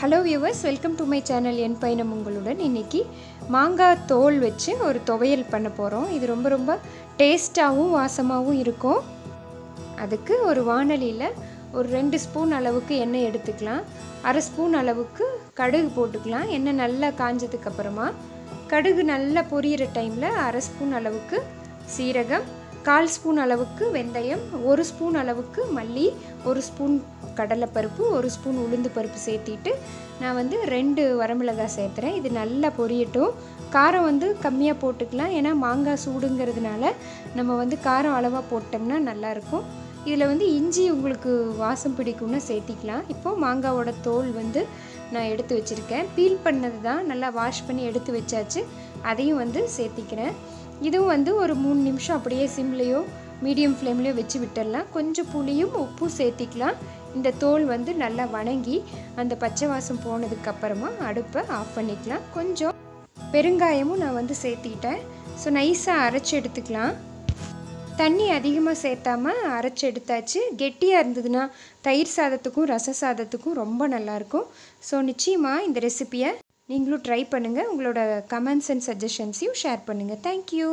Hello viewers welcome to my channel என் பயணம் உங்களுடன் இன்றைக்கி மாங்காய் தோல் வச்சு ஒரு துவையல் பண்ண போகிறோம் இது ரொம்ப ரொம்ப டேஸ்ட்டாகவும் வாசமாகவும் இருக்கும். அதுக்கு ஒரு வானலியில் ஒரு ரெண்டு ஸ்பூன் அளவுக்கு எண்ணெய் எடுத்துக்கலாம். அரை ஸ்பூன் அளவுக்கு கடுகு போட்டுக்கலாம். எண்ணெய் நல்லா காஞ்சதுக்கப்புறமா கடுகு நல்லா பொரியிற டைமில் அரை ஸ்பூன் அளவுக்கு சீரகம் கால் ஸ்பூன் அளவுக்கு வெந்தயம் ஒரு ஸ்பூன் அளவுக்கு மல்லி ஒரு ஸ்பூன் கடலைப்பருப்பு ஒரு ஸ்பூன் உளுந்து பருப்பு சேர்த்திட்டு நான் வந்து ரெண்டு வரமிளகாய் சேர்த்துறேன். இது நல்லா பொரியட்டும். காரம் வந்து கம்மியாக போட்டுக்கலாம். ஏன்னா மாங்காய் சூடுங்கிறதுனால நம்ம வந்து காரம் அளவாக போட்டோம்னா நல்லாயிருக்கும். இதில் வந்து இஞ்சி உங்களுக்கு வாசம் பிடிக்கும்னு சேர்த்திக்கலாம். இப்போது மாங்காவோட தோல் வந்து நான் எடுத்து வச்சுருக்கேன். பீல் பண்ணது தான் நல்லா வாஷ் பண்ணி எடுத்து வச்சாச்சு. அதையும் வந்து சேர்த்திக்கிறேன். இதுவும் வந்து ஒரு மூணு நிமிஷம் அப்படியே சிம்லேயோ மீடியம் ஃப்ளேம்லேயோ வச்சு விட்டுடலாம். கொஞ்சம் புளியும் உப்பும் சேர்த்திக்கலாம். இந்த தோல் வந்து நல்லா வணங்கி அந்த பச்சை வாசம் போனதுக்கப்புறமா அடுப்பை ஆஃப் பண்ணிக்கலாம். கொஞ்சம் பெருங்காயமும் நான் வந்து சேர்த்திக்கிட்டேன் ஸோ நைஸாக அரைச்சி எடுத்துக்கலாம். தண்ணி அதிகமாக சேர்த்தாம அரைச்சி எடுத்தாச்சு. கெட்டியாக இருந்ததுன்னா தயிர் சாதத்துக்கும் ரச சாதத்துக்கும் ரொம்ப நல்லாயிருக்கும் ஸோ நிச்சயமாக இந்த ரெசிப்பியை நீங்களும் ட்ரை பண்ணுங்கள் உங்களோட கமெண்ட்ஸ் அண்ட் சஜஷன்ஸையும் ஷேர் பண்ணுங்கள் தேங்க்யூ